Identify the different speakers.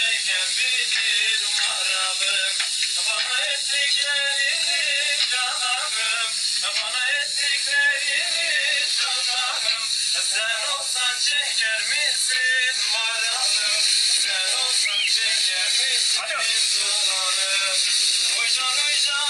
Speaker 1: çeken bir maralım Bana ettiklerini cananım Bana ettiklerini cananım Sen olsan çeker misin Sen olsan çeker misin? Cananım Oy can